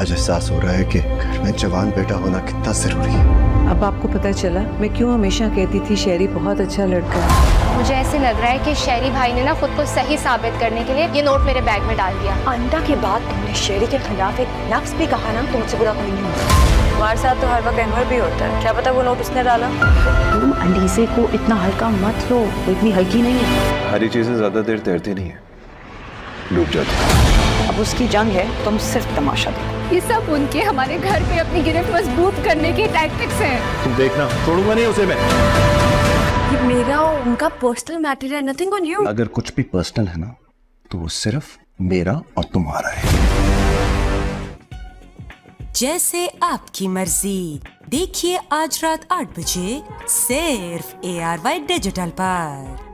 आज एहसास हो रहा है कि घर में जवान बेटा होना कितना ज़रूरी है। अब आपको पता चला मैं क्यों हमेशा कहती थी शेरी बहुत अच्छा लड़का है। मुझे ऐसे लग रहा है कि शेरी भाई ने ना खुद को सही साबित करने के लिए ये नोट मेरे बैग में डाल दिया। अंडा के बाद तुमने शेरी के खिलाफ एक लफ्ज भी कहा ना तुमसे बुरा कोई नहीं होता। हमारे साथ तो हर वक्त अनवर भी होता है। क्या पता वो नोट उसने डाला? तुम अंडीसे को इतना हल्का मत लो वो इतनी हल्की नहीं है। हरी चीज़ें ज़्यादा देर तैरती नहीं है। डूब जाती। है अब उसकी जंग है तुम सिर्फ़ तमाशा देखो। ये सब उनके हमारे घर पे अपनी गिरफ्त मज़बूत करने के टैक्टिक्स हैं। तुम देखना छोड़ूँगा नहीं उसे मैं। ये मेरा और उनका पर्सनल मैटर है नथिंग ऑन यू अगर कुछ भी पर्सनल है ना तो वो सिर्फ़ मेरा और तुम्हारा है। जैसे आपकी मर्ज़ी। देखिए आज रात आठ बजे सिर्फ़ ए आर वाई डिजिटल पर।